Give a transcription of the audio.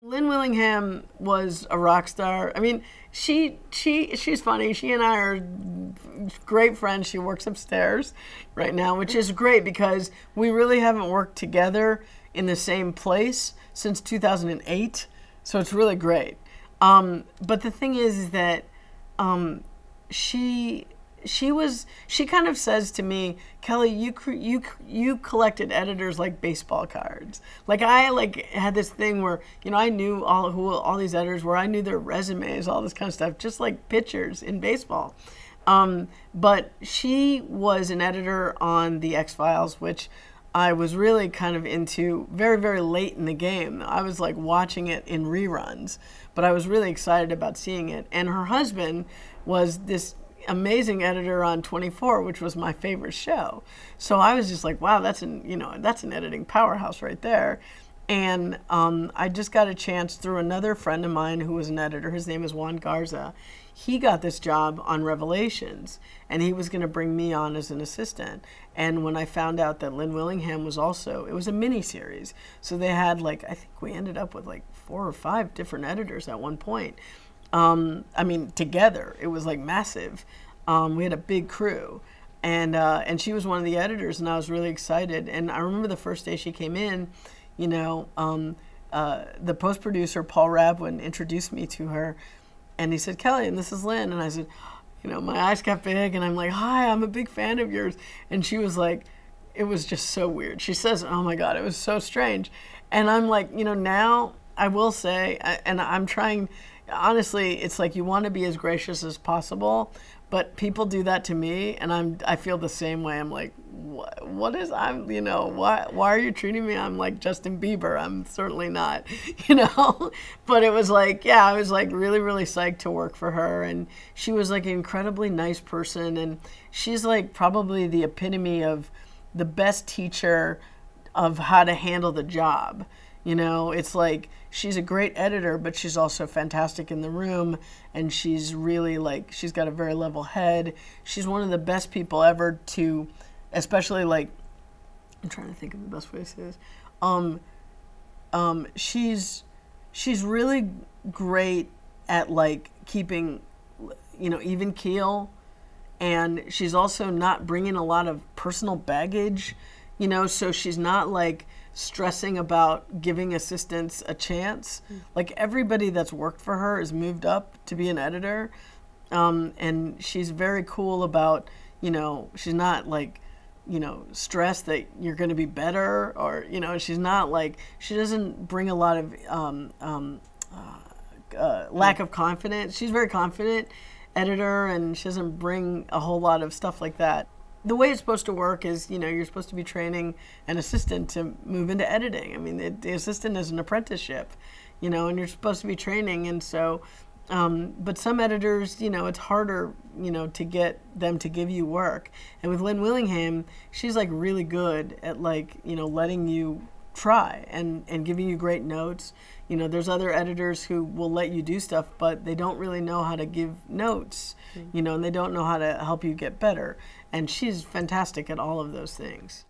Lynne Willingham was a rock star. I mean, she she she's funny. She and I are great friends. She works upstairs right now, which is great because we really haven't worked together in the same place since 2008. So it's really great. Um, but the thing is, is that um, she she was she kind of says to me kelley you you you collected editors like baseball cards like i like had this thing where you know i knew all who all these editors were i knew their resumes all this kind of stuff just like pitchers in baseball um, but she was an editor on the x files which I was really kind of into very, very late in the game. I was like watching it in reruns, but I was really excited about seeing it. And her husband was this amazing editor on 24, which was my favorite show. So I was just like, wow, that's an you know that's an editing powerhouse right there. And um, I just got a chance through another friend of mine who was an editor. His name is Juan Garza. He got this job on Revelations, and he was going to bring me on as an assistant. And when I found out that Lynne Willingham was also, it was a mini series. So they had like, I think we ended up with like four or five different editors at one point. Um, I mean, together it was like massive. Um, we had a big crew, and uh, and she was one of the editors, and I was really excited. And I remember the first day she came in, you know, um, uh, the post producer Paul Rabwin introduced me to her, and he said, "Kelley, and this is Lynne," and I said, you know, my eyes got big, and I'm like, "Hi, I'm a big fan of yours," and she was like. It was just so weird. She says, "Oh my God, it was so strange," and I'm like, you know, now I will say, and I'm trying honestly, it's like you want to be as gracious as possible, but people do that to me, and I'm I feel the same way. I'm like, what, what is I'm you know why why are you treating me? I'm like Justin Bieber. I'm certainly not, you know. but it was like yeah, I was like really really psyched to work for her, and she was like an incredibly nice person, and she's like probably the epitome of the best teacher of how to handle the job you know, it's like she's a great editor, but she's also fantastic in the room, and she's really like she's got a very level head. She's one of the best people ever to, especially like, I'm trying to think of the best way to say this. Um, um, she's she's really great at like keeping, you know, even keel, and she's also not bringing a lot of personal baggage, you know. So she's not like stressing about giving assistants a chance. Mm. Like everybody that's worked for her has moved up to be an editor, um, and she's very cool about you know she's not like you know stressed that you're going to be better or you know she's not like she doesn't bring a lot of um, um, uh, uh, lack of confidence. She's very confident editor and she doesn't bring a whole lot of stuff like that the way it's supposed to work is, you know, you're supposed to be training an assistant to move into editing. I mean, the, the assistant is an apprenticeship, you know, and you're supposed to be training. And so, um, but some editors, you know, it's harder, you know, to get them to give you work. And with Lynne Willingham, she's like really good at like, you know, letting you try and, and giving you great notes. You know, there's other editors who will let you do stuff, but they don't really know how to give notes, mm-hmm. you know, and they don't know how to help you get better. And she's fantastic at all of those things.